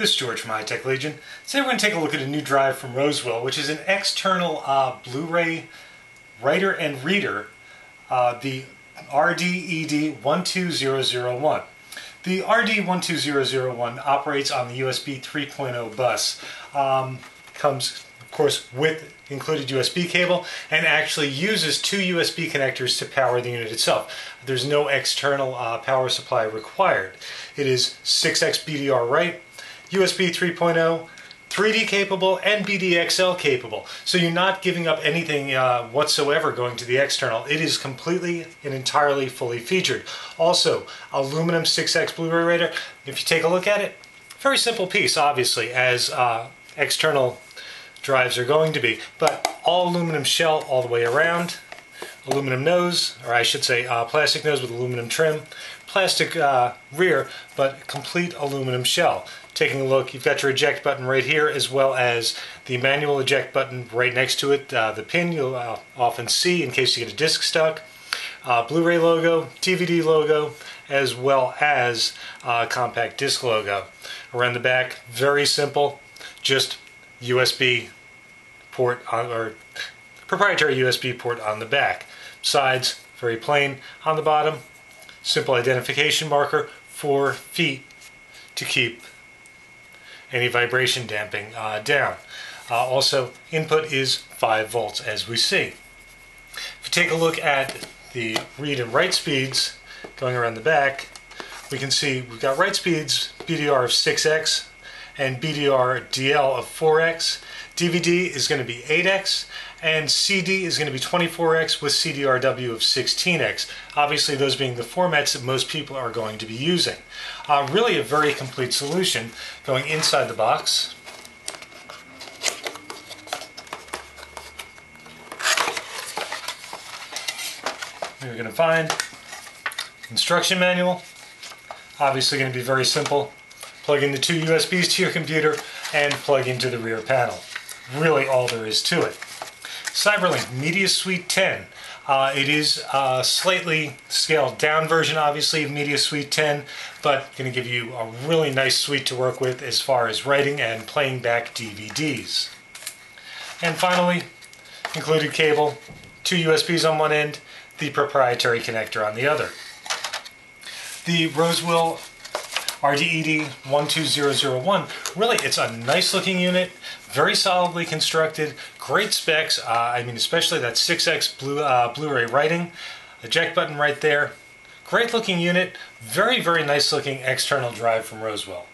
George from HiTechLegion. Today we're going to take a look at a new drive from Rosewill, which is an external uh, Blu-ray writer and reader, uh, the RDED12001. The RD12001 operates on the USB 3.0 bus. Um, comes, of course, with included USB cable and actually uses two USB connectors to power the unit itself. There's no external uh, power supply required. It is 6x BDR write, USB 3.0, 3D capable and BDXL capable. So you're not giving up anything uh, whatsoever going to the external. It is completely and entirely fully featured. Also, aluminum 6X Blu-ray writer. If you take a look at it, very simple piece, obviously, as uh, external drives are going to be, but all aluminum shell all the way around, aluminum nose, or I should say uh, plastic nose with aluminum trim, plastic uh, rear, but complete aluminum shell. Taking a look, you've got your eject button right here, as well as the manual eject button right next to it. Uh, the pin you'll uh, often see in case you get a disc stuck. Uh, Blu-ray logo, DVD logo, as well as uh, compact disc logo. Around the back, very simple, just USB port on, or proprietary USB port on the back. Sides, very plain. On the bottom, simple identification marker, four feet to keep any vibration damping uh, down. Uh, also, input is 5 volts as we see. If you take a look at the read and write speeds going around the back, we can see we've got write speeds BDR of 6x and BDR DL of 4x. DVD is going to be 8x and CD is going to be 24x with CDRW of 16x. Obviously those being the formats that most people are going to be using. Uh, really a very complete solution going inside the box. You're going to find instruction manual, obviously going to be very simple. Plug in the two USBs to your computer and plug into the rear panel really all there is to it. Cyberlink Media Suite 10. Uh, it is a slightly scaled down version, obviously, of Media Suite 10, but going to give you a really nice suite to work with as far as writing and playing back DVDs. And finally, included cable, two USBs on one end, the proprietary connector on the other. The Rosewill. RDED12001. Really, it's a nice looking unit, very solidly constructed, great specs. Uh, I mean, especially that 6X Blu uh, Blu-ray writing, eject button right there. Great looking unit, very, very nice looking external drive from Rosewill.